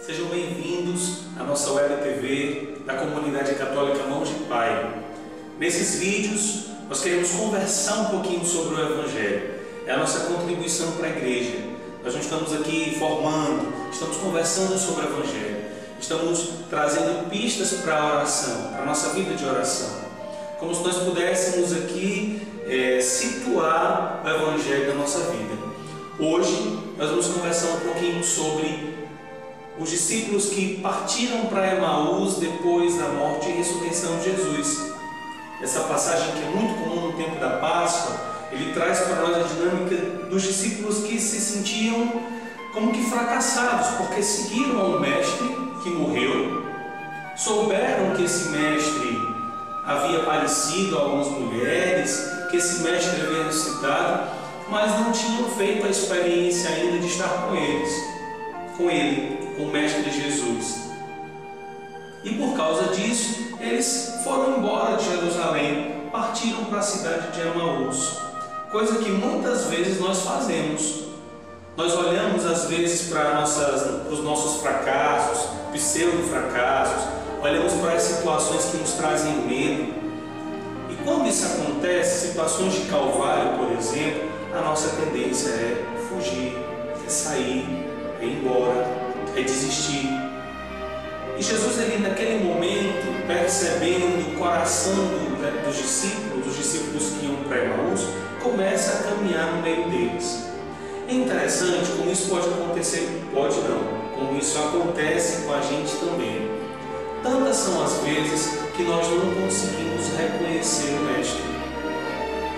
Sejam bem-vindos à nossa web TV da Comunidade Católica Mãos de Pai. Nesses vídeos, nós queremos conversar um pouquinho sobre o Evangelho. É a nossa contribuição para a igreja. Nós não estamos aqui formando, estamos conversando sobre o Evangelho. Estamos trazendo pistas para a oração, para a nossa vida de oração. Como se nós pudéssemos aqui é, situar o Evangelho na nossa vida. Hoje nós vamos conversar um pouquinho sobre os discípulos que partiram para Emaús depois da morte e ressurreição de Jesus. Essa passagem que é muito comum no tempo da Páscoa, ele traz para nós a dinâmica dos discípulos que se sentiam como que fracassados, porque seguiram ao mestre que morreu, souberam que esse mestre havia aparecido a algumas mulheres, que esse mestre havia ressuscitado, mas não tinham feito a experiência ainda de estar com eles, com ele, o mestre Jesus. E por causa disso, eles foram embora de Jerusalém, partiram para a cidade de Emaús, coisa que muitas vezes nós fazemos. Nós olhamos às vezes para, os nossos fracassos, pseudo-fracassos, olhamos para as situações que nos trazem medo. E quando isso acontece, situações de calvário, por exemplo, a nossa tendência é fugir, é sair, é ir embora, é desistir. E Jesus, ele naquele momento, percebendo o coração do, dos discípulos, dos discípulos que iam para Emaús, começa a caminhar no meio deles. É interessante como isso pode acontecer, pode não, como isso acontece com a gente também. Tantas são as vezes que nós não conseguimos reconhecer o Mestre.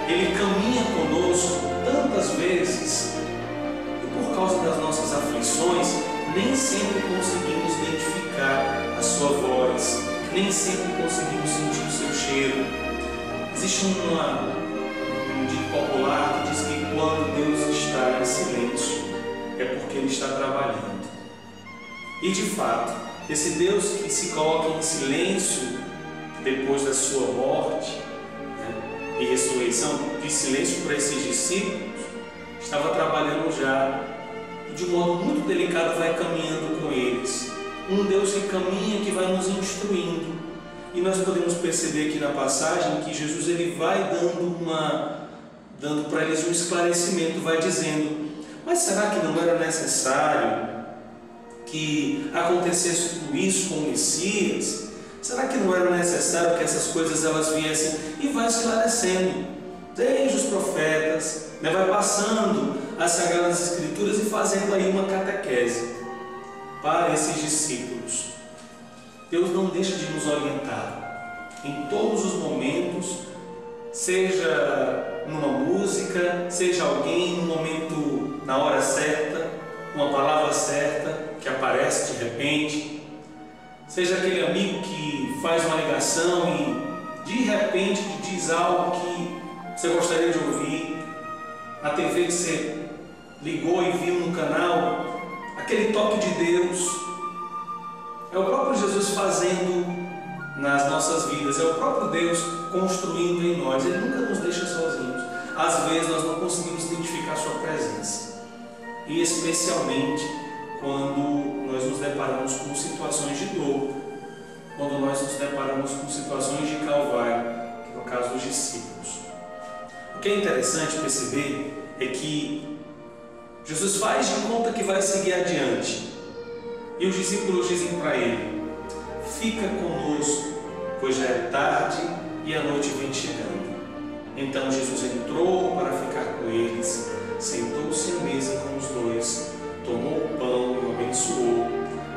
Ele caminha conosco tantas vezes nem sempre conseguimos identificar a sua voz, nem sempre conseguimos sentir o seu cheiro. Existe uma, um dito popular que diz que quando Deus está em silêncio, é porque Ele está trabalhando. E de fato, esse Deus que se coloca em silêncio depois da sua morte né, e ressurreição, de silêncio para esses discípulos, estava trabalhando já de modo muito delicado vai caminhando com eles. Um Deus que caminha, que vai nos instruindo. E nós podemos perceber aqui na passagem que Jesus ele vai dando uma dando para eles um esclarecimento, vai dizendo: "Mas será que não era necessário que acontecesse tudo isso com o Messias? Será que não era necessário que essas coisas elas viessem?" E vai esclarecendo desde os profetas, né, vai passando as Sagradas Escrituras e fazendo aí uma catequese para esses discípulos. Deus não deixa de nos orientar em todos os momentos, seja numa música, seja alguém no momento, na hora certa, uma palavra certa que aparece de repente, seja aquele amigo que faz uma ligação e de repente diz algo que você gostaria de ouvir, a TV que você ligou e viu no canal, aquele toque de Deus. É o próprio Jesus fazendo nas nossas vidas, é o próprio Deus construindo em nós. Ele nunca nos deixa sozinhos. Às vezes nós não conseguimos identificar a Sua presença, e especialmente quando nós nos deparamos com situações de dor, quando nós nos deparamos com situações de que é interessante perceber é que Jesus faz de conta que vai seguir adiante. E os discípulos dizem para ele: Fica conosco, pois já é tarde e a noite vem chegando. Então Jesus entrou para ficar com eles, sentou-se à mesa com os dois, tomou o pão e o abençoou,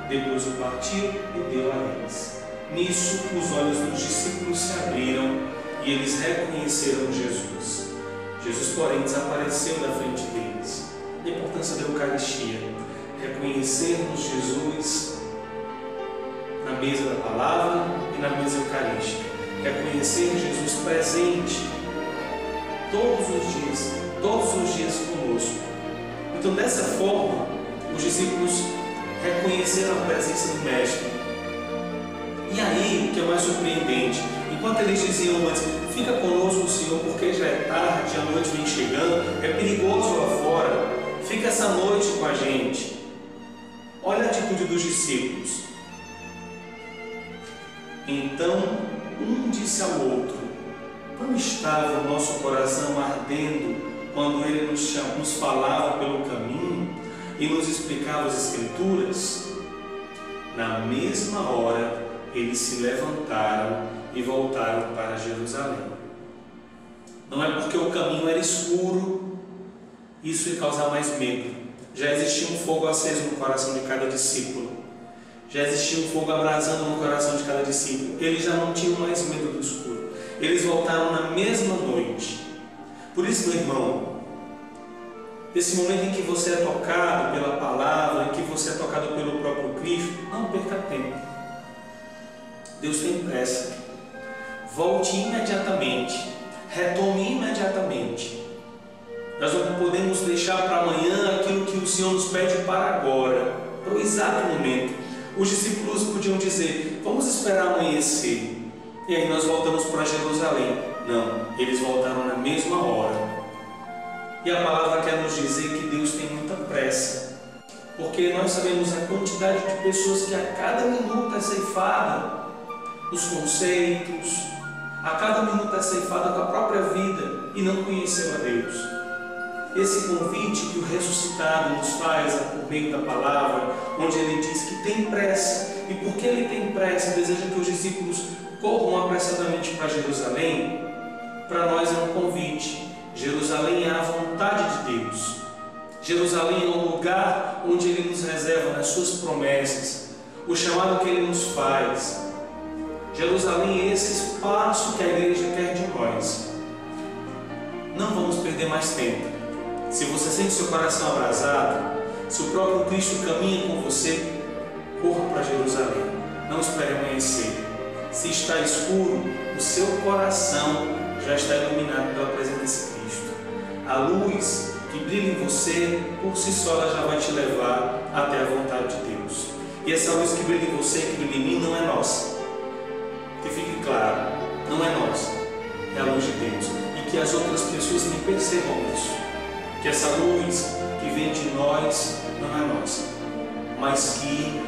depois o partiu e deu a eles. Nisso, os olhos dos discípulos se abriram e eles reconheceram Jesus. Jesus, porém, desapareceu da frente deles. A importância da Eucaristia, reconhecermos Jesus na mesa da palavra e na mesa eucarística, reconhecer Jesus presente todos os dias, todos os dias conosco. Então, dessa forma, os discípulos reconheceram a presença do Mestre. E aí, o que é mais surpreendente, enquanto eles diziam antes, fica conosco, Senhor, porque já é tarde, a noite vem chegando, é perigoso lá fora, fica essa noite com a gente. Olha a atitude dos discípulos. Então um disse ao outro: Como estava o nosso coração ardendo quando ele nos, nos falava pelo caminho e nos explicava as Escrituras? Na mesma hora, eles se levantaram e voltaram para Jerusalém. Não é porque o caminho era escuro, isso ia causar mais medo. Já existia um fogo aceso no coração de cada discípulo. Já existia um fogo abrasando no coração de cada discípulo. Eles já não tinham mais medo do escuro. Eles voltaram na mesma noite. Por isso, meu irmão, esse momento em que você é tocado pela palavra, em que você é tocado pelo próprio Cristo, não perca tempo. Deus tem pressa. Volte imediatamente. Retome imediatamente. Nós não podemos deixar para amanhã aquilo que o Senhor nos pede para agora, para o exato momento. Os discípulos podiam dizer: Vamos esperar amanhecer. E aí nós voltamos para Jerusalém. Não, eles voltaram na mesma hora. E a palavra quer nos dizer que Deus tem muita pressa, porque nós sabemos a quantidade de pessoas que a cada minuto é ceifada, os conceitos, a cada minuto é ceifada com a própria vida e não conheceu a Deus. Esse convite que o ressuscitado nos faz por meio da palavra, onde ele diz que tem pressa, e porque ele tem pressa, deseja que os discípulos corram apressadamente para Jerusalém, para nós é um convite Jerusalém é a vontade de Deus. Jerusalém é o lugar onde Ele nos reserva nas Suas promessas, o chamado que Ele nos faz. Jerusalém é esse espaço que a igreja quer de nós. Não vamos perder mais tempo. Se você sente seu coração abrasado, se o próprio Cristo caminha com você, corra para Jerusalém. Não espere amanhecer. Se está escuro, o seu coração já está iluminado pela presença desse a luz que brilha em você, por si só, ela já vai te levar até a vontade de Deus. E essa luz que brilha em você, que brilha em mim, não é nossa. Que fique claro, não é nossa. É a luz de Deus. E que as outras pessoas também percebam isso. Que essa luz que vem de nós não é nossa. Mas que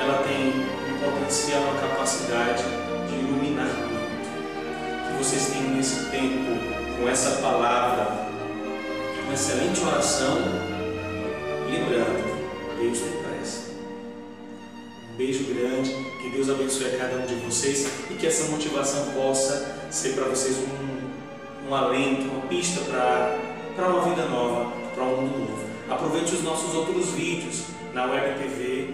ela tem um potencial, uma capacidade de iluminar muito. Que vocês tenham nesse tempo, com essa palavra, uma excelente oração, lembrando, Deus tem. Beijo grande, que Deus abençoe a cada um de vocês e que essa motivação possa ser para vocês um, um alento, uma pista para uma vida nova, para um mundo novo. Aproveite os nossos outros vídeos na Web TV,